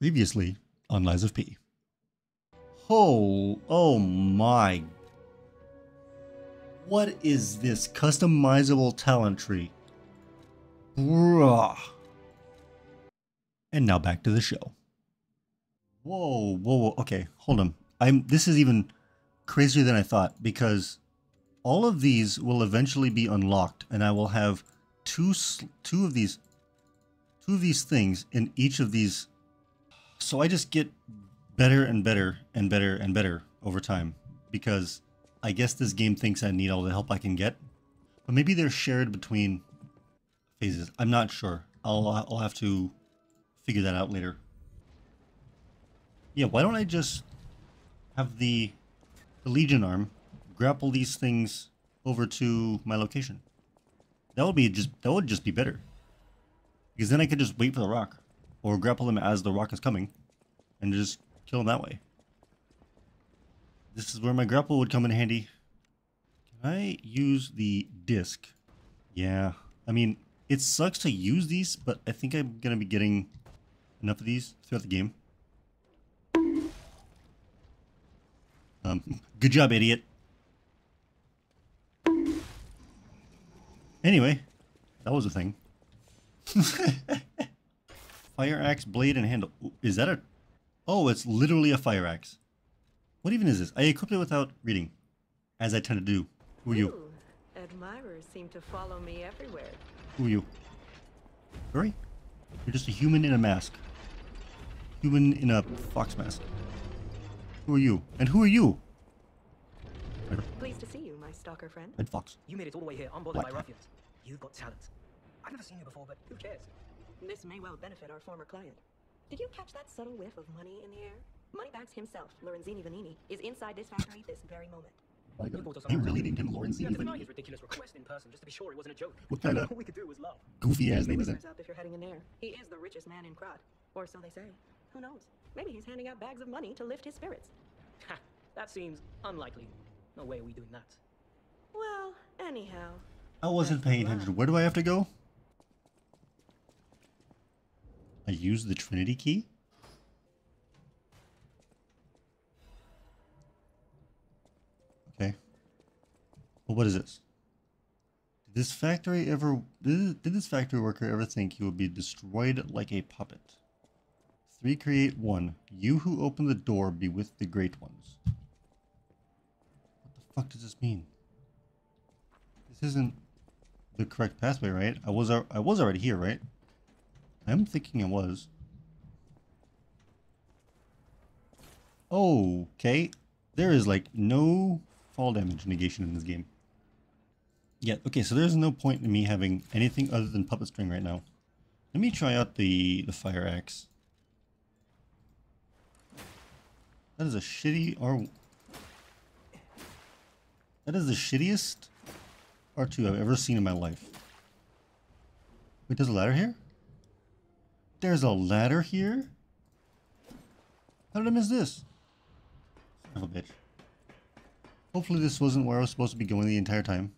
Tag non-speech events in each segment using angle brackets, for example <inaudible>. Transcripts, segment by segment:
Previously on Lies of P. Oh, oh my. What is this customizable talent tree? Bruh. And now back to the show. Whoa, whoa, whoa. Okay, hold on. I'm this is even crazier than I thought because all of these will eventually be unlocked and I will have two two of these two of these things in each of these so I just get better and better and better and better over time because I guess this game thinks I need all the help I can get. But maybe they're shared between phases. I'm not sure. I'll I'll have to figure that out later. Yeah, why don't I just have the, the Legion arm grapple these things over to my location? That would be just that would just be better. Because then I could just wait for the rock. Or grapple them as the rock is coming. And just kill them that way. This is where my grapple would come in handy. Can I use the disc? Yeah. I mean, it sucks to use these, but I think I'm going to be getting enough of these throughout the game. Um, good job, idiot. Anyway, that was a thing. <laughs> fire axe, blade, and handle. Is that a... Oh, it's literally a fire axe. What even is this? I equipped it without reading, as I tend to do. Who are you? Ooh, admirers seem to follow me everywhere. Who are you? Hurry. You're just a human in a mask. Human in a fox mask. Who are you? And who are you? Pleased to see you, my stalker friend. red fox. You made it all the way here, unbothered Black by ruffians. You've got talent. I've never seen you before, but who cares? This may well benefit our former client. Did you catch that subtle whiff of money in the air? Moneybags himself, Lorenzini Venigni, is inside this factory this very moment. My You God. brought us They on. really named him Lorenzini Lawrence had to Venigni. his ridiculous request in person just to be sure it wasn't a joke. What kind of All we could do was laugh. goofy ass name is that? up if you're heading in there. He is the richest man in Krat. Or so they say. Who knows? Maybe he's handing out bags of money to lift his spirits. Ha! That seems unlikely. No way are we doing that. Well, anyhow. I wasn't paying attention. Where do I have to go? I use the Trinity key? Okay. Well, what is this? Did this factory ever... Did, this factory worker ever think he would be destroyed like a puppet? 3 create 1. You who open the door be with the great ones. What the fuck does this mean? This isn't the correct pathway, right? I was I was already here, right? I'm thinking it was. Okay. There is like no fall damage negation in this game. Yeah, okay, so there's no point in me having anything other than puppet string right now. Let me try out the, the fire axe. That is a shitty or that is the shittiest R2 I've ever seen in my life. Wait, there's a ladder here? There's a ladder here? How did I miss this? Son of a bitch. Hopefully this wasn't where I was supposed to be going the entire time.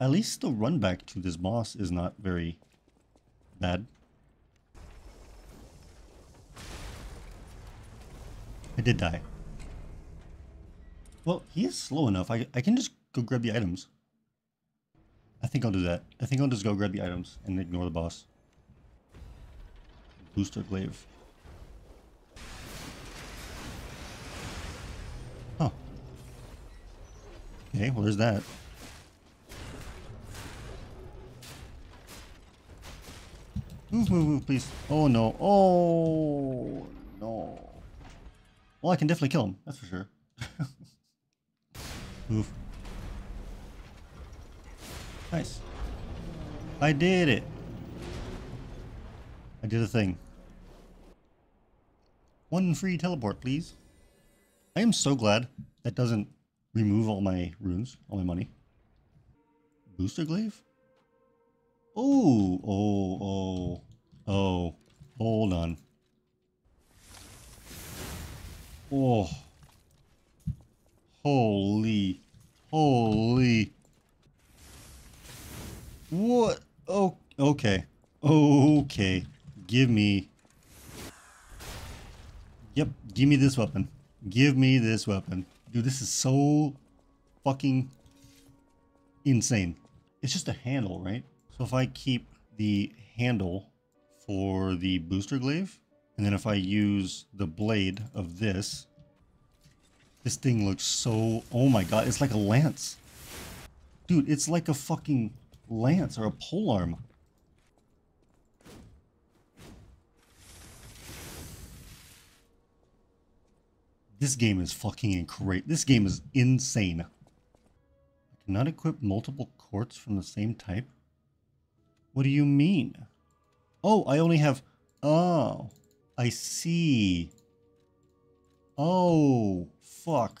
At least the run back to this boss is not very bad. I did die. Well, he is slow enough. I, I can just go grab the items. I think I'll do that. I think I'll just go grab the items and ignore the boss. Booster glaive. Huh. Okay, well there's that. Move, move, move, please. Oh no. Oh no. Well, I can definitely kill him. That's for sure. <laughs> Move. Nice. I did it. I did a thing. One free teleport, please. I am so glad that doesn't remove all my runes, all my money. Booster glaive? Oh, oh, oh, oh. Hold on. Oh. Holy. Holy. What? Oh, okay. Okay. Give me. Yep, give me this weapon. Give me this weapon. Dude, this is so fucking insane. It's just a handle, right? So if I keep the handle for the booster glaive, and then if I use the blade of this, this thing looks so... Oh my god, it's like a lance. Dude, it's like a fucking lance or a polearm. This game is fucking great. This game is insane. I cannot equip multiple quartz from the same type? What do you mean? Oh, I only have... Oh, I see. Oh, fuck.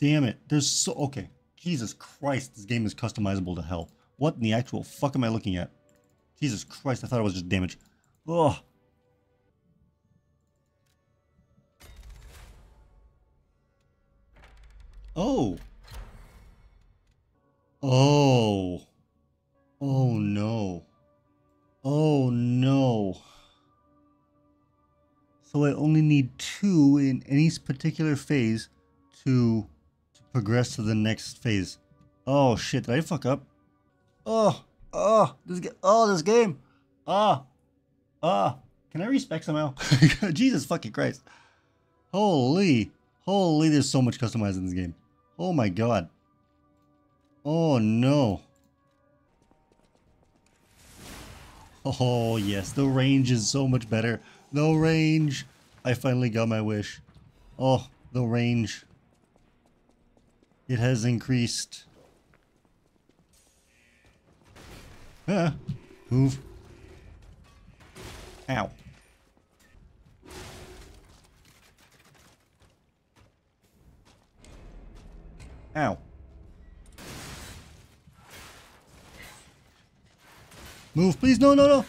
Damn it. There's so... Okay. Jesus Christ, this game is customizable to hell. What in the actual fuck am I looking at? Jesus Christ, I thought it was just damage. Ugh. Oh. Oh. Oh no. Oh no. So I only need two in any particular phase to, to progress to the next phase. Oh shit, did I fuck up? Oh, oh, this oh this game. Ah. Ah. Can I respec somehow? <laughs> Jesus fucking Christ. Holy. Holy, there's so much customized in this game. Oh my god. Oh no. Oh yes, the range is so much better. The range. I finally got my wish. Oh, the range. It has increased. Ah, move. Ow. Ow. Move, please. No, no, no.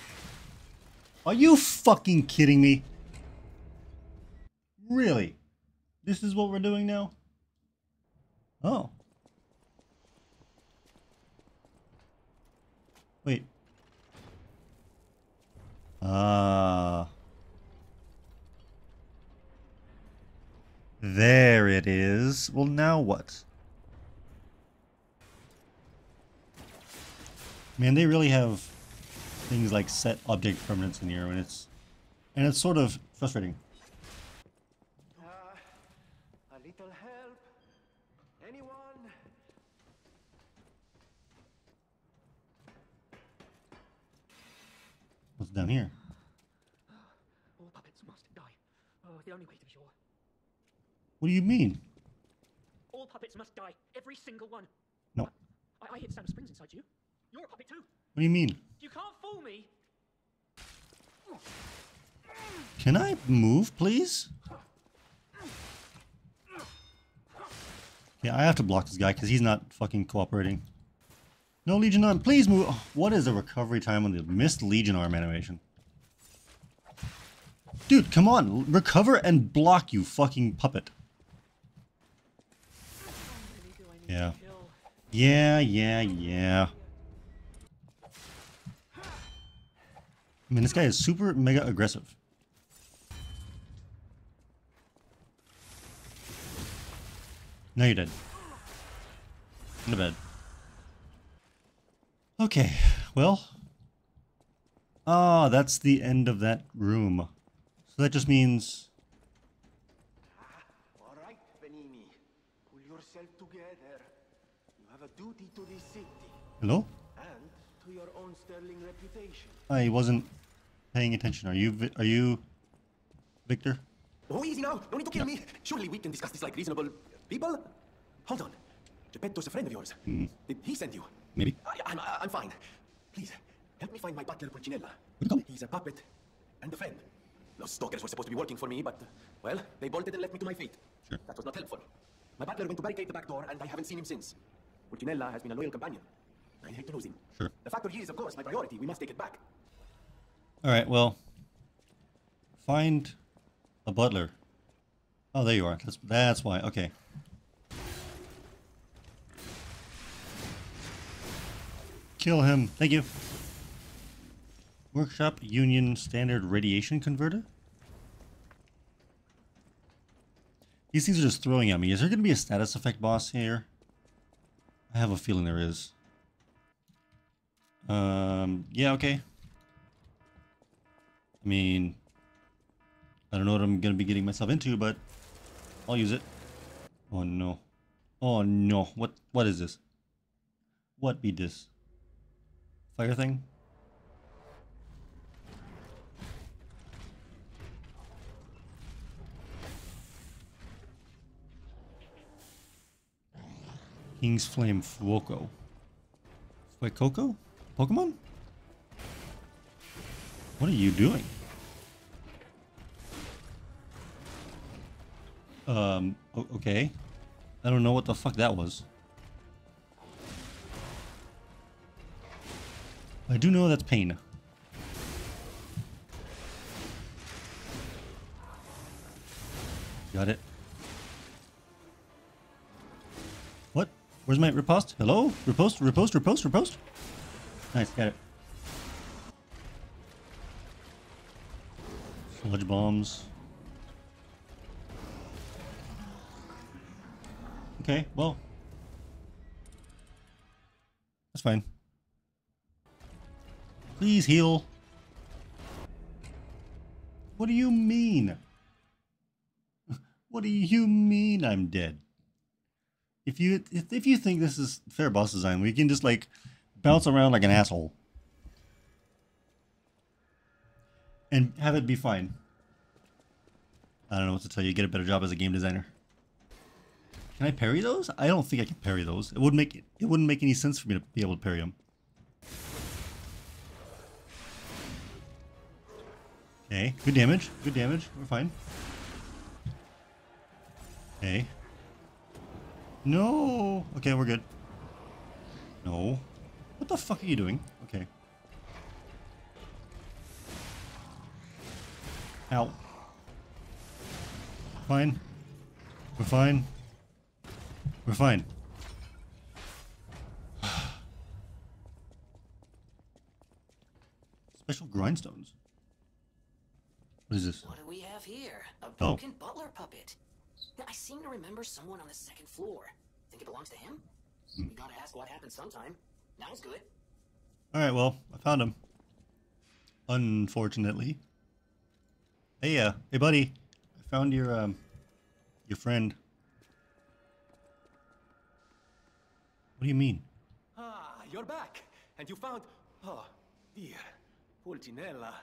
Are you fucking kidding me? Really? This is what we're doing now? Oh. Wait. Ah. There it is. Well, now what? Man, they really have things like set object permanence in here, and it's and it's sort of frustrating. Uh, a little help? Anyone? What's down here? All puppets must die. Oh, the only way to be sure. What do you mean? All puppets must die. Every single one. No. I, I hit Sam Springs inside you. You're a puppet too. What do you mean? You can't fool me. Can I move, please? Yeah, I have to block this guy because he's not fucking cooperating. No Legion Arm, please move. Oh, what is the recovery time on the missed Legion Arm animation? Dude, come on. Recover and block, you fucking puppet. Really do I need Yeah. Yeah, yeah, yeah. I mean, this guy is super mega aggressive. Now you're dead. In the bed. Okay, well. Ah, that's the end of that room. So that just means... All right, Venigni. Pull yourself together. You have a duty to this city Hello? I uh, wasn't paying attention. Are you, are you Victor? Oh, easy now. No need to kill me. Surely we can discuss this like reasonable people. Hold on. Geppetto's a friend of yours. Hmm. Did he send you? Maybe. I, I'm, I'm fine. Please, help me find my butler, Pulcinella. He's a puppet and a friend. Those stalkers were supposed to be working for me, but, well, they bolted and left me to my fate. Sure. That was not helpful. My butler went to barricade the back door, and I haven't seen him since. Pulcinella has been a loyal companion. I hate to lose him. Sure. The factory is, of course, my priority. We must take it back. All right, well, find a butler. Oh, there you are. That's that's why. Okay. Kill him. Thank you. Workshop Union Standard Radiation Converter. These things are just throwing at me. Is there going to be a status effect boss here? I have a feeling there is. Um, yeah, okay. I mean, I don't know what I'm going to be getting myself into, but I'll use it. Oh no. Oh no. What what is this? What be this? Fire thing? King's Flame Fuoco. Fuecoco? Pokemon? What are you doing? Um, okay. I don't know what the fuck that was. I do know that's pain. Got it. What? Where's my riposte? Hello? Riposte, riposte, riposte, riposte? Nice, got it. Sludge bombs. Okay, well. That's fine. Please heal. What do you mean? What do you mean I'm dead? If you if, if you think this is fair boss design, we can just like bounce around like an asshole. And have it be fine. I don't know what to tell you. Get a better job as a game designer. Can I parry those? I don't think I can parry those. It wouldn't make it wouldn't make any sense for me to be able to parry them. Okay, good damage. Good damage. We're fine. Okay. No. Okay, we're good. No. What the fuck are you doing? Okay. Ow. Fine. We're fine. We're fine. <sighs> Special grindstones. What is this? What do we have here? A Oh. broken butler puppet. I seem to remember someone on the second floor. Think it belongs to him? Hmm. We gotta ask what happened sometime. Now's good. Alright, well, I found him. Unfortunately. Hey, uh, hey buddy. I found your, um, your friend. What do you mean? Ah, you're back. And you found... Oh, dear. Pulcinella.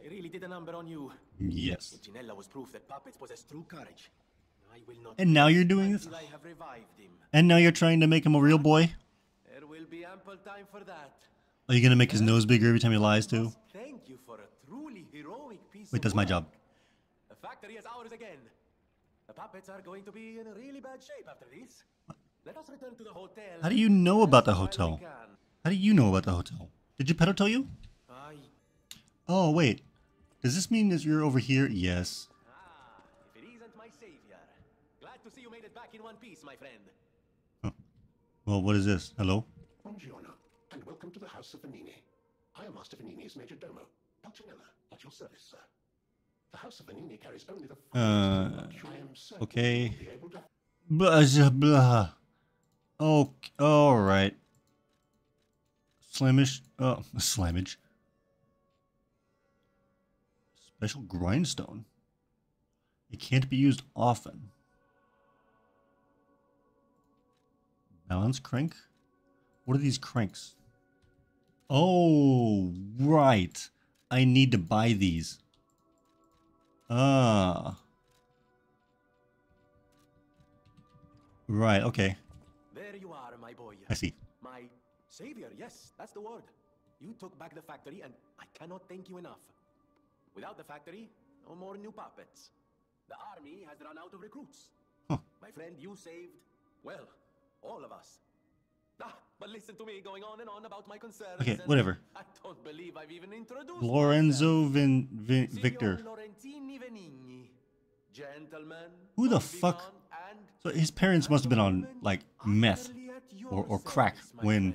They really did a number on you. Yes. Pulcinella was proof that puppets possess true courage. I will not... And now you're doing this? I have revived him. And now you're trying to make him a real boy? Are you gonna make his nose bigger every time he lies too? Thank you for a truly heroic piece Wait, that's my job. The factory is ours again. The puppets are going to be in really bad shape after this. Let us return to the hotel. How do you know about the hotel? How do you know about the hotel? Did Geppetto tell you? I... Oh, wait. Does this mean that you're over here? Yes. Ah, if it isn't my savior. Glad to see you made it back in one piece, my friend. Well, what is this? Hello? Buongiorno, and welcome to the House of Venigni. I am Master Venigni's Major Domo, Pulcinella, at your service, sir. The House of Venigni carries only the Uh, okay. you will be able to Blah, blah, blah. Okay, alright. Slamish. Oh, <laughs> slamage. Special grindstone. It can't be used often. Balance crank? What are these cranks? Oh, right. I need to buy these. Ah. Right, okay. There you are, my boy. I see. My savior, yes, that's the word. You took back the factory, and I cannot thank you enough. Without the factory, no more new puppets. The army has run out of recruits. Huh. My friend, you saved, well, all of us. But listen to me going on and on about my concerns. Okay, whatever. I don't believe I've even introduced Lorenzo. Vin, Vin Victor. Who the fuck- So his parents must have been on like meth utterly at your or, or crack when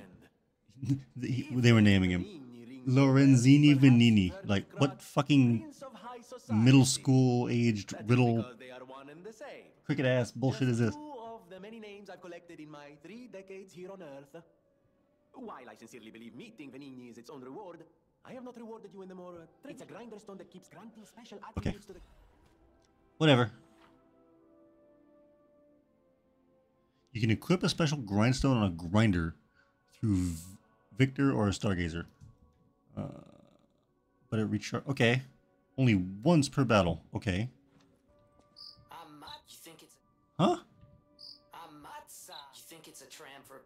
<laughs> they, were naming him. Venigni rings a bell, Lorenzini Venigni. Like what fucking "Prince of high society. middle school aged riddle because they are one and the same. cricket ass bullshit is this? Two the many names I've collected in my three decades here on Earth. While I sincerely believe meeting Venigni is its own reward, I have not rewarded you in the more. Uh, it's a grinder stone that keeps granting special attributes to the. Whatever. You can equip a special grindstone on a grinder through V- Victor or a Stargazer. Uh, but it recharge. Okay. Only once per battle. Okay. Amat, you think it's Huh? It's a tram for?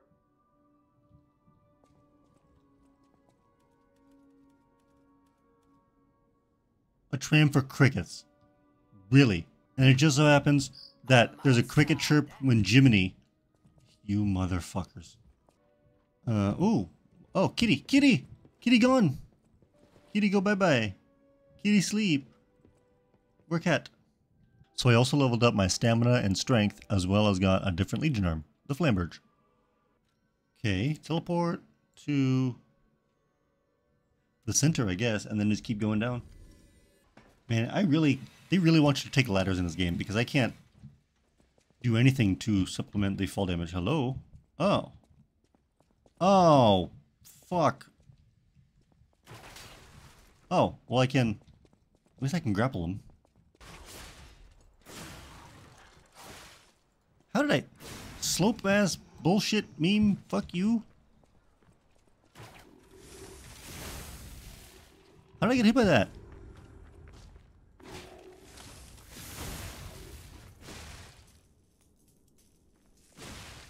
A tram for crickets. Really? And it just so happens that there's a cricket chirp when Jiminy. You motherfuckers. Uh, ooh. Oh, kitty, kitty! Kitty gone! Kitty go bye bye. Kitty sleep. Where cat? So I also leveled up my stamina and strength as well as got a different Legion arm, the Flamberge. Okay, teleport to the center, I guess, and then just keep going down. Man, I really, they really want you to take ladders in this game because I can't do anything to supplement the fall damage. Hello? Oh. Oh, fuck. Oh, well I can, at least I can grapple him. How did I, slope ass bullshit meme, fuck you? How did I get hit by that?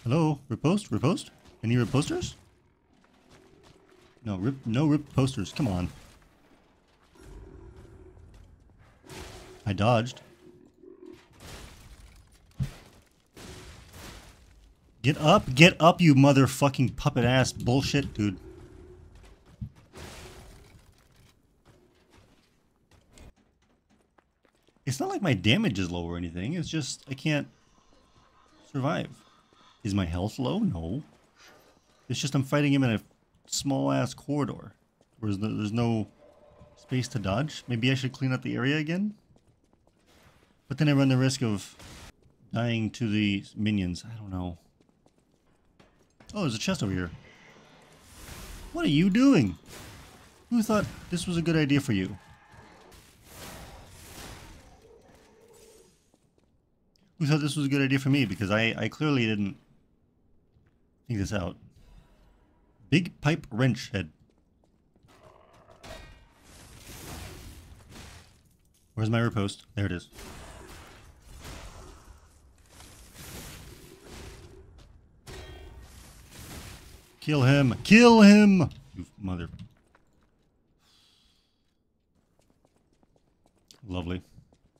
Hello, riposte, riposte? Any riposters? No, rip, no rip posters. Come on. I dodged. Get up, get up, you motherfucking puppet ass bullshit, dude. It's not like my damage is low or anything. It's just I can't survive. Is my health low? No. It's just I'm fighting him in a small ass corridor. Where there's no, there's no space to dodge. Maybe I should clean up the area again? But then I run the risk of dying to the minions. I don't know. Oh, there's a chest over here. What are you doing? Who thought this was a good idea for you? Who thought this was a good idea for me? Because I, I clearly didn't think this out. Big pipe wrench head. Where's my riposte? There it is. Kill him! Kill him! You mother. Lovely.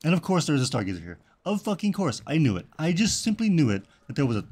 And of course there's a Stargazer here. Of fucking course. I knew it. I just simply knew it that there was a